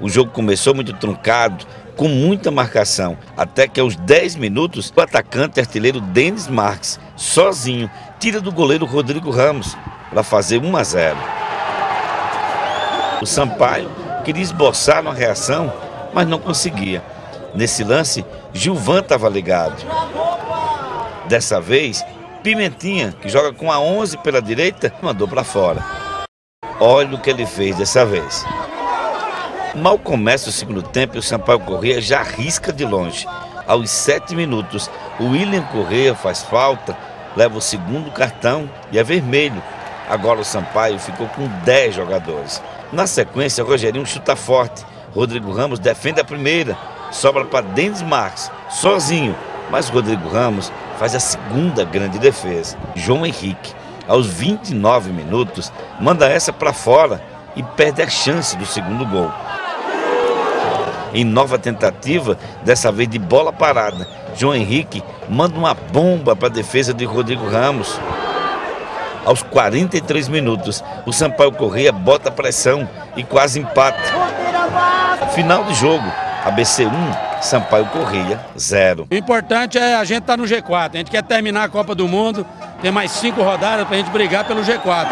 O jogo começou muito truncado, com muita marcação, até que aos 10 minutos o atacante artilheiro Denis Marques, sozinho, tira do goleiro Rodrigo Ramos para fazer 1 a 0. O Sampaio queria esboçar uma reação, mas não conseguia. Nesse lance, Gilvan estava ligado. Dessa vez, Pimentinha, que joga com a 11 pela direita, mandou para fora. Olha o que ele fez dessa vez. Mal começa o segundo tempo e o Sampaio Correia já arrisca de longe. Aos sete minutos, o William Correia faz falta, leva o segundo cartão e é vermelho. Agora o Sampaio ficou com 10 jogadores. Na sequência, Rogerinho chuta forte. Rodrigo Ramos defende a primeira. Sobra para Denis Marques, sozinho. Mas Rodrigo Ramos faz a segunda grande defesa. João Henrique, aos 29 minutos, manda essa para fora e perde a chance do segundo gol. Em nova tentativa, dessa vez de bola parada, João Henrique manda uma bomba para a defesa de Rodrigo Ramos. Aos 43 minutos, o Sampaio Correia bota pressão e quase empata. Final de jogo, ABC 1, Sampaio Correia 0. O importante é a gente estar tá no G4. A gente quer terminar a Copa do Mundo, tem mais cinco rodadas para a gente brigar pelo G4.